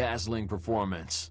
dazzling performance.